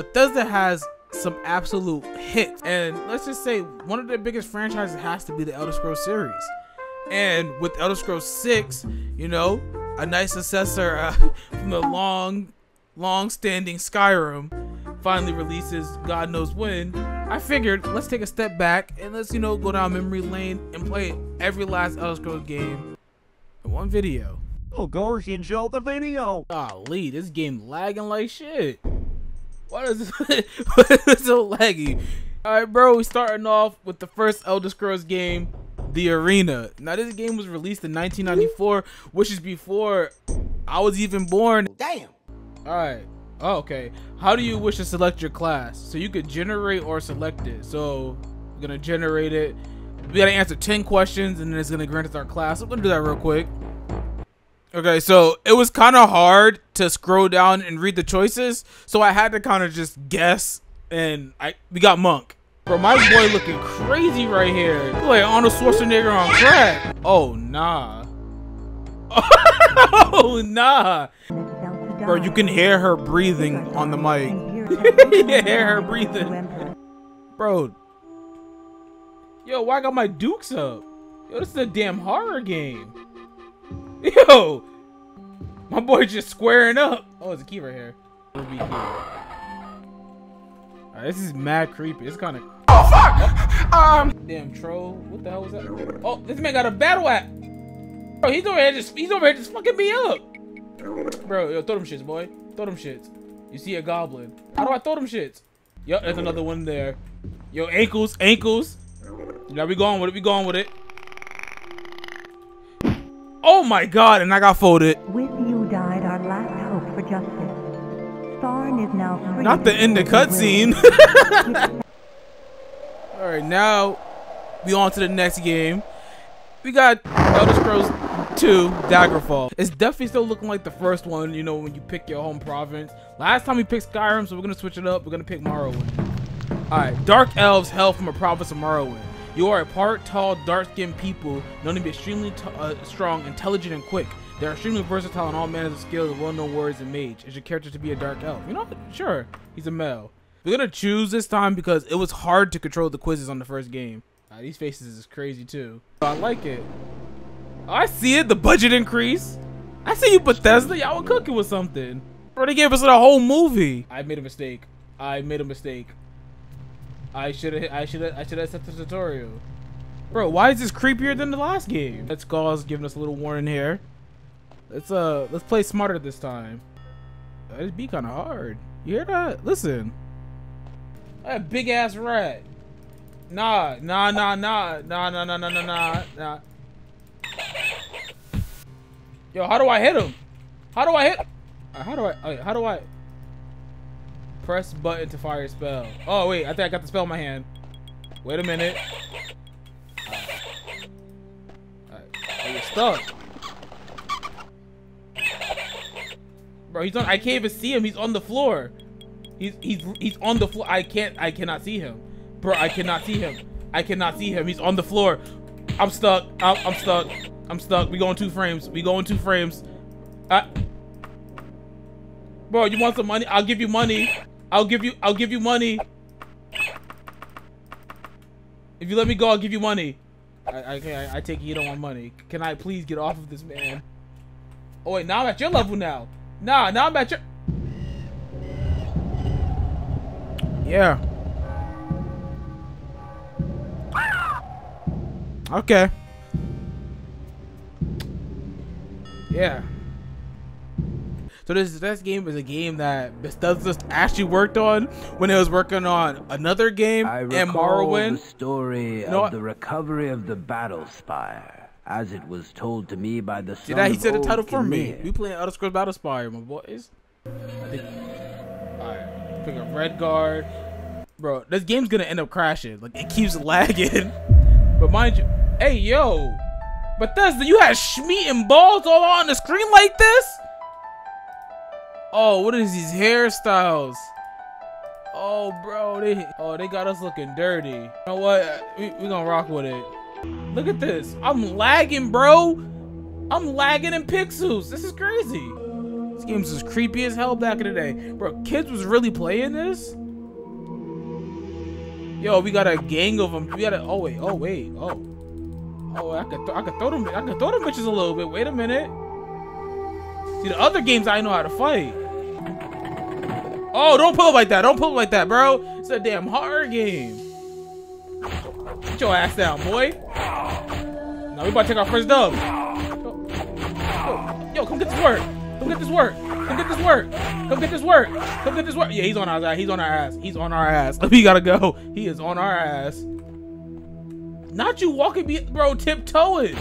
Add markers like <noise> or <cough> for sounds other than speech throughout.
Bethesda has some absolute hits. And let's just say one of their biggest franchises has to be the Elder Scrolls series. And with Elder Scrolls 6, you know, a nice successor uh, <laughs> from the long, long standing Skyrim finally releases God knows when. I figured let's take a step back and let's, you know, go down memory lane and play every last Elder Scrolls game in one video. Oh, gosh, enjoy the video. Golly, this game lagging like shit. Why <laughs> is this, why is this so laggy? Alright, bro, we starting off with the first Elder Scrolls game, The Arena. Now, this game was released in 1994, which is before I was even born. Damn. Alright. Oh, okay. How do you wish to select your class? So you could generate or select it. So, we're gonna generate it. We gotta answer 10 questions, and then it's gonna grant us our class. I'm gonna do that real quick. Okay, so it was kind of hard to scroll down and read the choices, so I had to kind of just guess, and I we got Monk. Bro, my boy looking crazy right here. Like Arnold Schwarzenegger on crack. Oh, nah. <laughs> Oh, nah. Bro, you can hear her breathing on the mic. <laughs> you <laughs> can hear her breathing. Bro. Yo, why I got my dukes up? Yo, this is a damn horror game. <laughs> Yo! My boy just squaring up. Oh, there's a key right here. Alright, this is mad creepy. It's kind of. Oh fuck! Um. Damn troll. What the hell was that? Oh, this man got a battle axe. Bro, he's over here just he's over here just fucking me up. Bro, yo, throw them shits, boy. Throw them shits. You see a goblin. How do I throw them shits? Yo, there's another one there. Yo, ankles, ankles. Now we going with it. We going with it. Oh my god, and I got folded. With you died our last hope for justice. Tharn is now free. Not the end of cutscene. <laughs> <laughs> Alright, now we on to the next game. We got Elder Scrolls 2 Daggerfall. It's definitely still looking like the first one, you know, when you pick your home province. Last time we picked Skyrim, so we're gonna switch it up. We're gonna pick Morrowind. Alright, Dark Elves hail from a province of Morrowind. You are a part tall, dark-skinned people known to be extremely uh, strong, intelligent, and quick. They are extremely versatile in all manners of skills well-known warriors and mage. Is your character to be a dark elf? You know, sure, he's a male. We're gonna choose this time because it was hard to control the quizzes on the first game. Uh, these faces is crazy too. I like it. Oh, I see it. The budget increase. I see you, Bethesda. Y'all were cooking with something. They gave us a whole movie. I made a mistake. I made a mistake. I should have. I should. I should have set the tutorial. Bro, why is this creepier than the last game? Let's Gauze giving us a little warning here. Let's uh, let's play smarter this time. It'd be kind of hard. You hear that? Listen. That big ass rat. Nah, nah, nah, nah, nah, nah, nah, nah, nah, nah, nah. Yo, how do I hit him? How do I hit? Uh, how do I? Oh, how do I? Press button to fire a spell. Oh wait, I think I got the spell in my hand. Wait a minute. Alright. Oh, you're stuck. Bro, he's on. I can't even see him. He's on the floor. He's he's he's on the floor. I can't. I cannot see him. Bro, I cannot see him. I cannot see him. He's on the floor. I'm stuck. I'm, I'm stuck. I'm stuck. We going two frames. We going two frames. I, bro, you want some money? I'll give you money. I'll give you. I'll give you money. If you let me go, I'll give you money. I, I, I, I take you don't want money. Can I please get off of this man? Oh wait, now I'm at your level now. Nah, now I'm at your. Yeah. Okay. Yeah. So this this game is a game that Bethesda actually worked on when it was working on another game I and Morrowind. the story know of the recovery of the battle spire, as it was told to me by the son that he said the title for me. We playing Elder Scrolls Battle Spire, my boys. I think. Alright, pick up Redguard. Bro, this game's gonna end up crashing. Like it keeps <laughs> lagging. But mind you, hey yo, Bethesda, you had Schmeat and balls all on the screen like this? Oh, what is these hairstyles? Oh, bro, they oh they got us looking dirty. You know what? We we gonna rock with it. Look at this. I'm lagging, bro. I'm lagging in pixels. This is crazy. This game's as creepy as hell back in the day. Bro, kids was really playing this? Yo, we got a gang of them. We got a, oh wait, oh wait, oh. Oh, I could, I could throw them, I could throw them bitches a little bit. Wait a minute. See, the other games I know how to fight. Oh, don't pull it like that. Don't pull it like that, bro. It's a damn hard game. Get your ass down, boy. Now we about to take our first dub. Yo, come get this work. Come get this work. Come get this work. Come get this work. Come get this work. Yeah, he's on our ass. He's on our ass. He's on our ass. <laughs> We gotta go. He is on our ass. Not you walking me, bro, tiptoeing.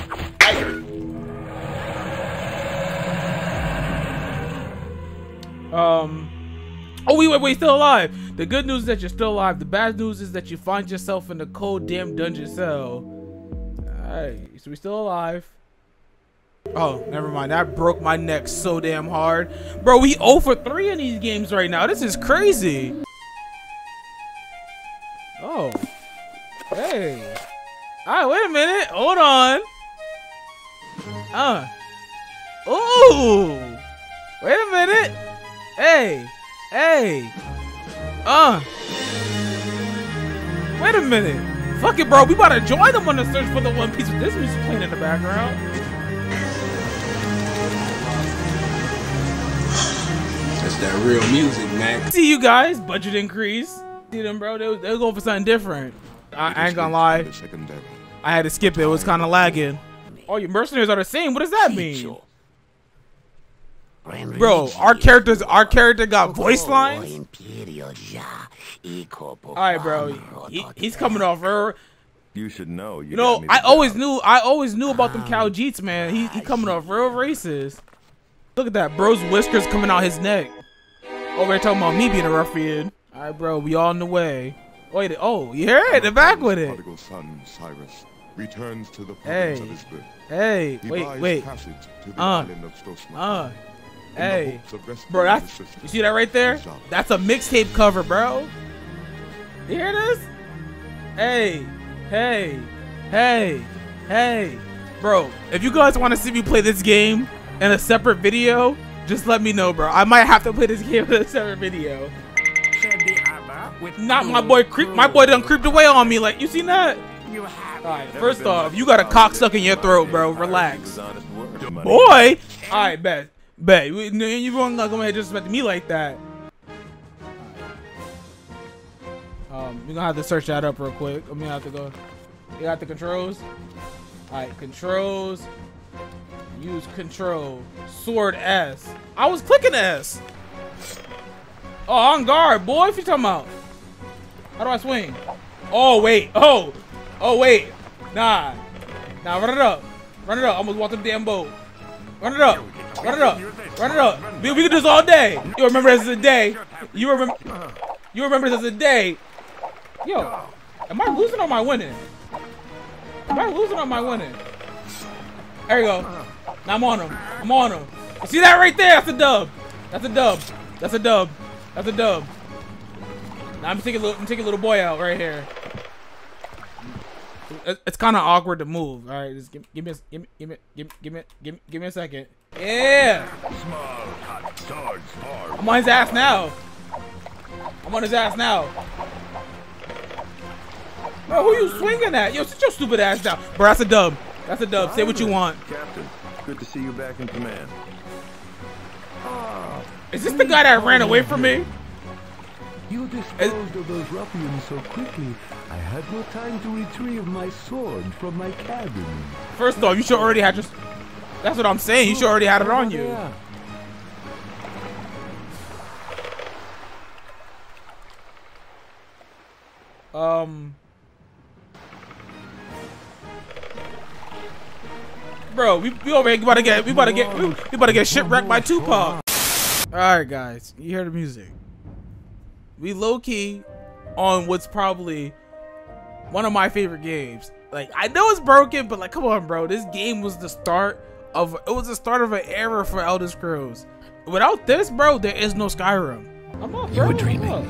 Um. Oh, wait, wait, wait, still alive. The good news is that you're still alive. The bad news is that you find yourself in a cold, damn dungeon cell. Alright, so we still alive. Oh, never mind. That broke my neck so damn hard. Bro, we 0 for 3 in these games right now. This is crazy. Oh. Hey. Alright, wait a minute. Hold on. Uh. Ooh. Wait a minute. Hey. Hey. Uh. Wait a minute. Fuck it, bro. We about to join them on the search for the One Piece with this music playing in the background. That's that real music, man. See you guys. Budget increase. See them, bro. They, they going for something different. I, I ain't gonna lie. I had to skip it. It was kind of lagging. All your mercenaries are the same. What does that mean? Bro, our characters, our character got voice lines. All right, bro. He, he's coming off her. You should know. You know, I always knew. I always knew about them Khajiits, man. He he coming off real racist. Look at that, bro's whiskers coming out his neck. Over here talking about me being a ruffian. All right, bro. We all in the way. Wait. Oh, you hear it? They're back with it. Prodigal son Cyrus returns to the Hey. province of his birth. Hey, He wait, wait. passage to the Uh, island of Stros M'Kai. Uh, in the hey, hopes of rescuing bro. That's you see that right there? That's a mixtape cover, bro. You hear this? Hey, hey, hey, hey, bro. If you guys want to see me play this game in a separate video, just let me know, bro. I might have to play this <laughs> game in a separate video. Not my boy creep. My boy done creeped away on me. Like you seen that? You Alright, first off, you got a cock stuck in your throat, bro. Relax. Boy! Alright, bet. Bet. You won't go ahead and disrespect me like that. Um, we're gonna have to search that up real quick. I'm gonna have to go. You got the controls? Alright, controls. Use control. Sword S. I was clicking S. Oh, on guard, boy. What you talking about? How do I swing? Oh, wait. Oh. Oh, wait. Nah. Nah, run it up. Run it up. I almost walked the damn boat. Run it up. Run it up. Run it up. We, we do this all day. You remember this as a day. You remember You remember this as a day. Yo, am I losing or am I winning? Am I losing or am I winning? There you go. Now I'm on him. I'm on him. You see that right there? That's a dub. That's a dub. That's a dub. That's a dub. Now I'm taking a little, I'm taking a little boy out right here. It's kind of awkward to move. All right, just give, give me, give me, give me, give me, give me, give me a second. Yeah, I'm on his ass now. I'm on his ass now. Bro, who you swinging at? Yo, sit your stupid ass down. Bro, that's a dub. That's a dub. Say what you want. Captain, good to see you back in command. Ah. Is this the guy that ran away from me? You disposed of those ruffians so quickly, I had no time to retrieve my sword from my cabin. First off, you should already have just. That's what I'm saying. You should already had it on you. Um. Bro, we, we over here about to get we about to get we, we about to get shipwrecked by Tupac. All right, guys, you hear the music. We low key on what's probably one of my favorite games. Like I know it's broken, but like come on, bro. This game was the start of it was the start of an era for Elder Scrolls. Without this, bro, there is no Skyrim. I'm not. You were dreaming. look.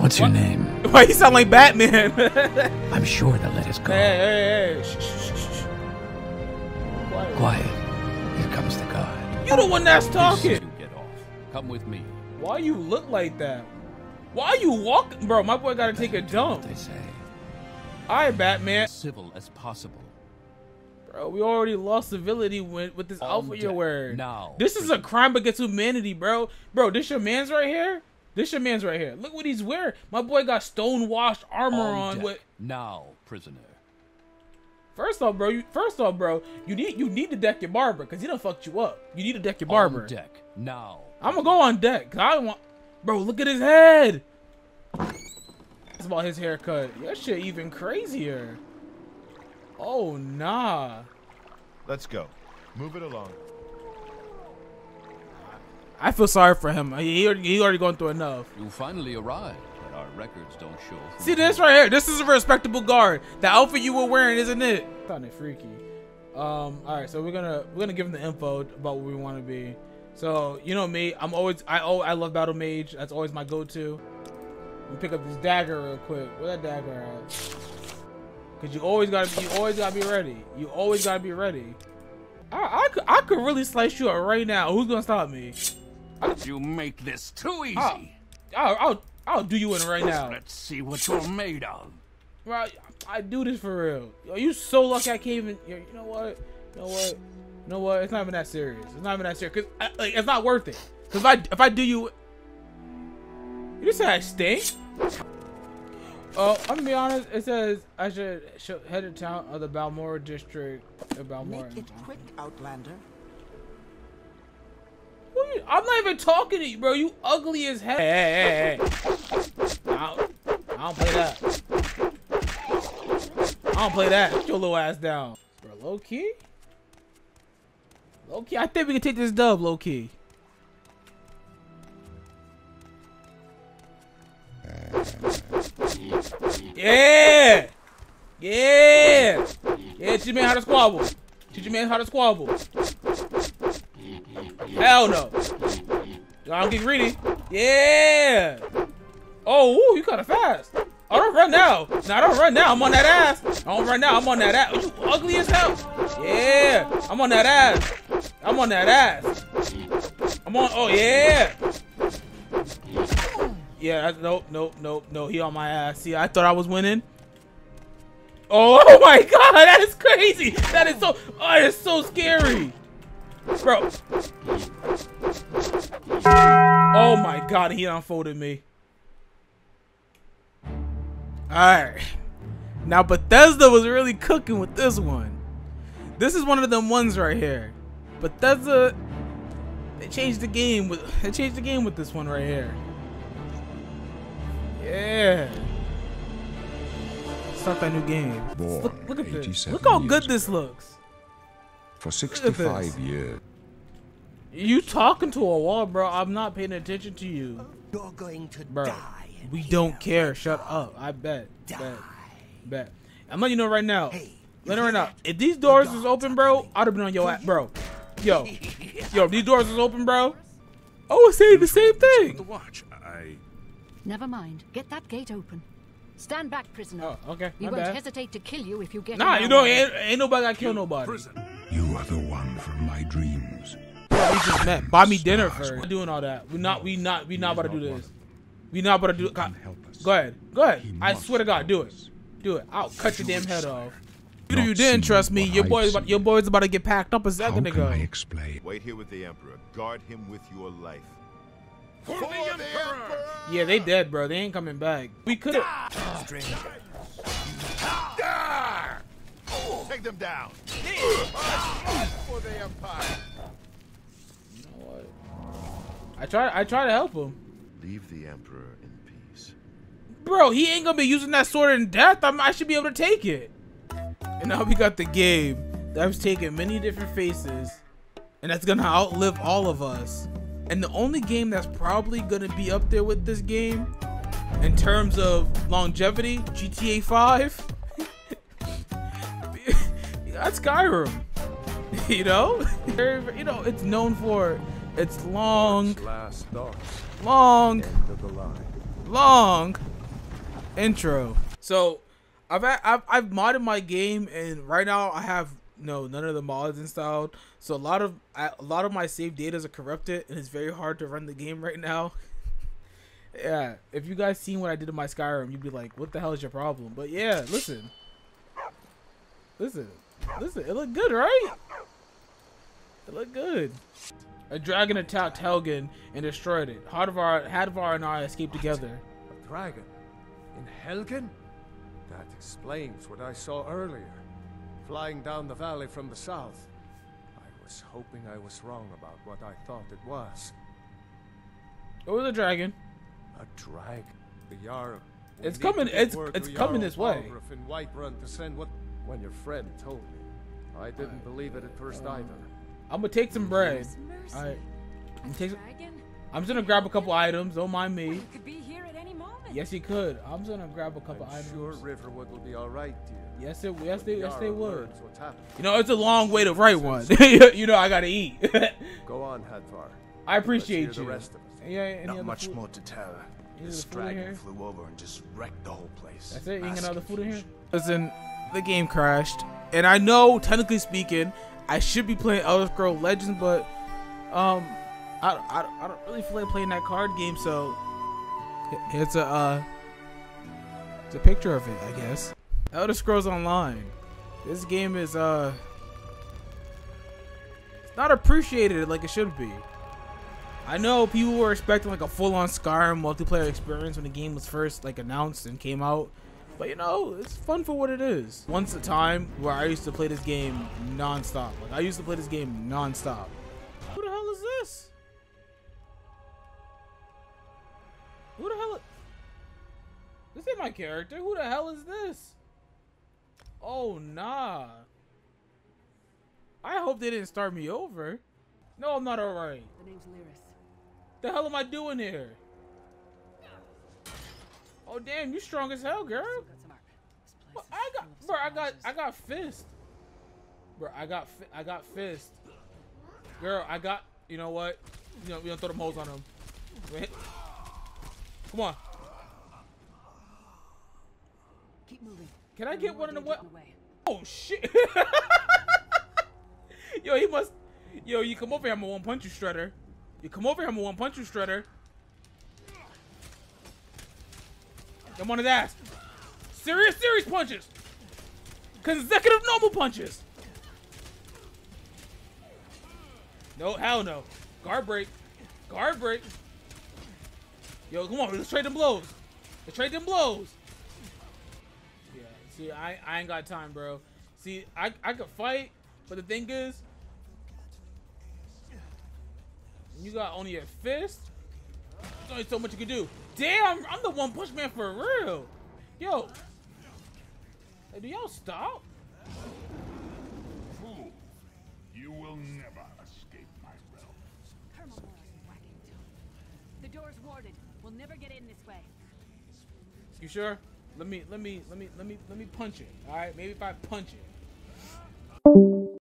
What's your name? <laughs> Why you sound like Batman? <laughs> I'm sure they'll let us go. Hey, hey, hey. Shh, shh, shh, shh. Quiet. Quiet. Here comes the guard. You the one that's talking. You get off. Come with me. Why you look like that? Why you walk, bro? My boy gotta take a dump. They say Alright, Batman. civil as possible. Bro, we already lost civility with, with this On outfit you're wearing. Now, This is a crime against humanity, bro. Bro, this your man's right here? This your man's right here. Look what he's wearing. My boy got stone washed armor oh, on deck. with Now, prisoner. First off, bro, you first off, bro, you need you need to deck your barber because he done fucked you up. You need to deck your barber. On deck. Now. I'm gonna go on deck. 'cause I don't want Bro, look at his head. It's about his haircut. That shit even crazier. Oh nah. Let's go. Move it along. I feel sorry for him. He already, he already gone through enough. You finally arrived, but our records don't show. See this right here? This is a respectable guard. The outfit you were wearing, isn't it? Kind of freaky. Um. All right. So we're gonna we're gonna give him the info about what we want to be. So you know me. I'm always I oh I love battle mage. That's always my go-to. Let me pick up this dagger real quick. Where that dagger at? Cause you always gotta you always gotta be ready. You always gotta be ready. I I could I could really slice you up right now. Who's gonna stop me? You make this too easy. I'll I'll, I'll, I'll do you in right now. Let's see what you're made of. Right, I do this for real. Yo, you so lucky I can't even. yo, You know what? You know what? You know what? It's not even that serious. It's not even that serious. Cause I, like, it's not worth it. Cause if I if I do you, you just said I stink. Oh, I'm gonna be honest. It says I should, should head to town of the Balmora district. Of Balmora. Make it quick, Outlander. Who you- I'm not even talking to you, bro. You ugly as hell. Hey, hey, hey, hey. I don't, I don't play that. I don't play that. Put your little ass down. Bro, low key? Low key? I think we can take this dub, low key. Yeah! Yeah! Yeah, teach your man how to squabble. Teach your man how to squabble. Hell no. I don't get greedy. Yeah. Oh, ooh, you kind of fast. I don't run now. No, I don't run now. I'm on that ass. I don't run now. I'm on that ass. You ugly as hell. Yeah. I'm on that ass. I'm on that ass. I'm on. Oh yeah. Yeah. Nope. Nope. Nope. No. He on my ass. See, I thought I was winning. Oh <laughs> my god, that is crazy. That is so. Oh, it's so scary, bro. Oh my god, he unfolded me. Alright. Now Bethesda was really cooking with this one. This is one of them ones right here. Bethesda they changed the game with they changed the game with this one right here. Yeah. Start that new game. Born Look, look at this. 87 Look how good this looks. For 65 years. You talking to a wall, bro. I'm not paying attention to you. You're going to Bro, die. we don't care. Shut up. I bet. Bet. Bet. I'm letting you know right now. Let it right now. If these doors was open, bro, I'd have been on your ass, bro. Yo, <laughs> yo, if these doors was open, bro. I would say the same thing. watch. I. Never mind. Get that gate open. Stand back, prisoner. Oh, okay. We my won't bad. hesitate to kill you if you get Nah, in you our know, way. ain't, ain't nobody gonna kill nobody. You are the one from my dreams. Bro, we just met. Buy me dinner first. We're doing all that. We not. We not. We not about to do this. We not about to do it. God, Go ahead. Go ahead. I swear to God, do it. Do it. I'll cut your damn head off. If you didn't trust me, your boy's about, your boy's about to get packed up a second ago. I explain? Wait here with the Emperor. Guard him with your life. For the Emperor! Yeah, they dead, bro. They ain't coming back. We could have. Take them down. For the Empire. You know what? I try. I try to help him, Leave the Emperor in peace. bro. He ain't gonna be using that sword in death. I'm, I should be able to take it. And now we got the game that's taken many different faces, and that's gonna outlive all of us. And the only game that's probably gonna be up there with this game, in terms of longevity, GTA 5. <laughs> that's Skyrim. <laughs> You know, <laughs> you know, it's known for its long, long, End of the line. long intro. So I've I've I've modded my game, and right now I have no none of the mods installed. So a lot of a lot of my save data are corrupted, and it's very hard to run the game right now. <laughs> yeah, if you guys seen what I did in my Skyrim, you'd be like, "What the hell is your problem?" But yeah, listen, listen, listen. It looked good, right? It looked good. A dragon attacked Helgen and destroyed it. Hadvar, Hadvar and I escaped together. A dragon? In Helgen? That explains what I saw earlier. Flying down the valley from the south. I was hoping I was wrong about what I thought it was. It was a dragon. A dragon? The Jarl. We It's coming- to get it's- word it's coming Jarl this way. Balgruuf in Whiterun to send what... When your friend told me. I didn't believe it at first um, either. I'm gonna take some bread. Mercy. All right. I'm, take, dragon? I'm just gonna grab a couple items. Don't mind me. He could be here at any moment. Yes, he could. I'm just gonna grab a couple I'm items. sure Riverwood will be alright, dear. Yes, it. Yes, they. Yes, they would. learns what's happening. You know, it's a long way to write one. <laughs> you know, I gotta eat. <laughs> Go on, Hadvar. I appreciate Let's you. the rest of it. Yeah, any Not much food? more to tell. This other food in here? dragon flew over and just wrecked the whole place. That's it. You ain't got Ask other if food in here. should- Listen, the game crashed, and I know, technically speaking, I should be playing Elder Scroll Legends, but um, I, I, I don't really feel like playing that card game. So it's a uh, it's a picture of it, I guess. Elder Scrolls Online. This game is uh, it's not appreciated like it should be. I know people were expecting like a full-on Skyrim multiplayer experience when the game was first like announced and came out, but you know it's fun for what it is. Once a time where I used to play this game non-stop. Like I used to play this game non-stop. Who the hell is this? Who the hell? This ain't my character. Who the hell is this? Oh nah. I hope they didn't start me over. No, I'm not alright. The name's Lyris. The hell am I doing here? Oh damn, you strong as hell, girl. Got some armor. This place But I got, bro, I got. I got fist. Bro, I got, I got fist. Girl, I got. You know what? You know, we gonna throw them holes on them. Come on. Keep moving. Can I get one in the way? Oh shit. <laughs> Yo, he must. Yo, you come over here, I'm gonna one punch you, Strutter. You come over here, I'm gonna one punch you, Strutter. I'm on his ass. Serious, serious punches. Consecutive normal punches. No, hell no. Guard break. Guard break. Yo, come on, let's trade them blows. Let's trade them blows. Yeah, see, I, I ain't got time, bro. See, I, I could fight, but the thing is, you got only a fist. There's only so much you can do. Damn, I'm the one punch man for real. Yo, hey, do y'all stop? Fool, you will never escape my realm. Herbivore, whacking. The door's warded. We'll never get in this way. You sure? Let me, let me, let me, let me, let me punch it. All right, maybe if I punch it.